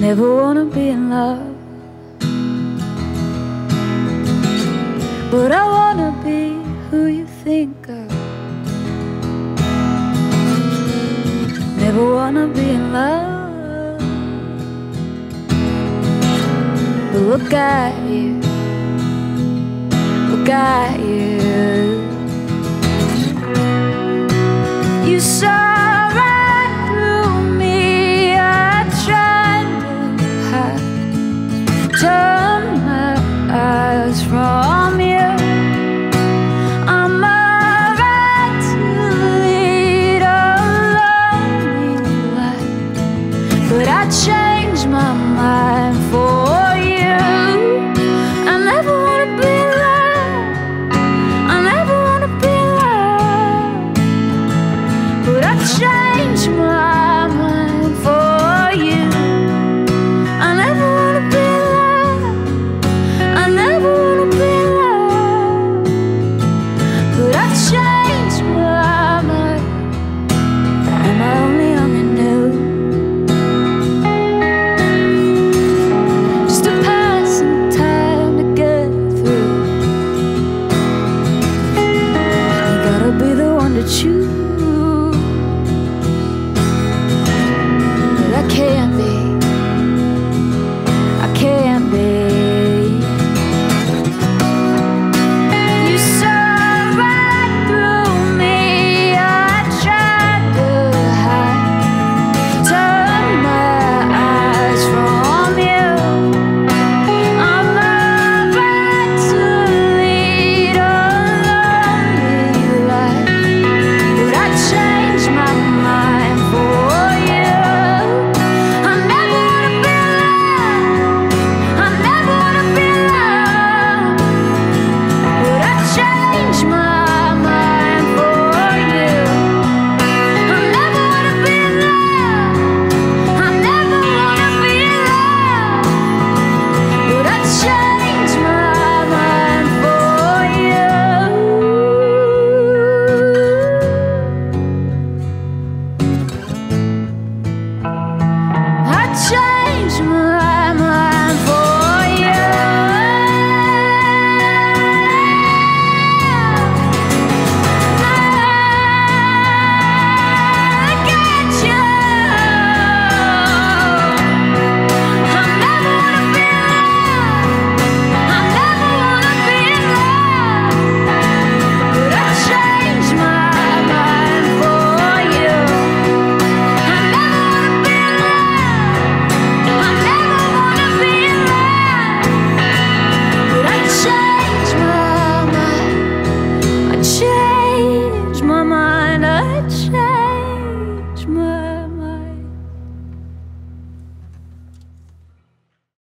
Never wanna be in love. But I wanna be who you think of. Never wanna be in love. But look at you. Look at you. change my mind.